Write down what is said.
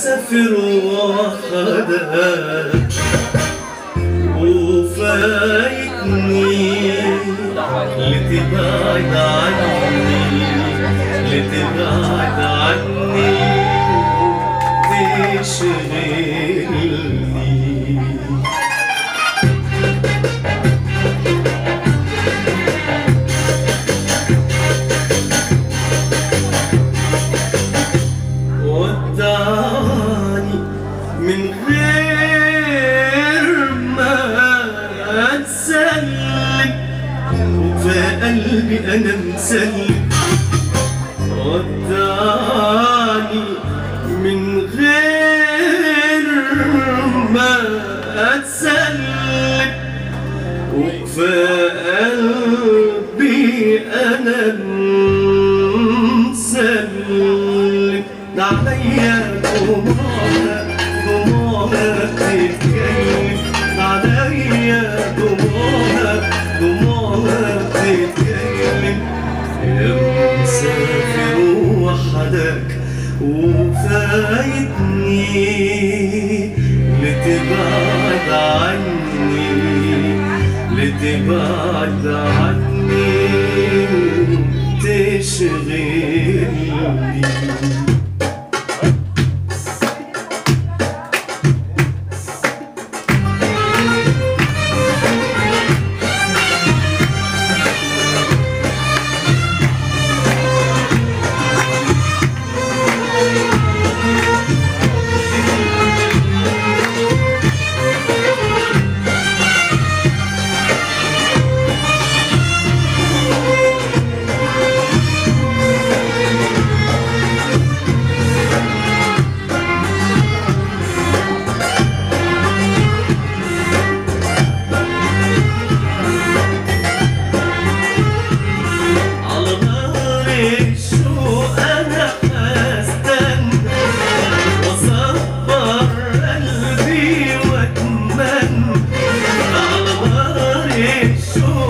مسافر وحدك وفايتني. لتبعد عني لتبعد عني. تشغلني قلبي أنا مسلم ودعني من غير ما تسلم وفي قلبي أنا مسلم ده عليا مسافر وحدك وفايتني لتبعد عني لتبعد عني تشغلني Oh.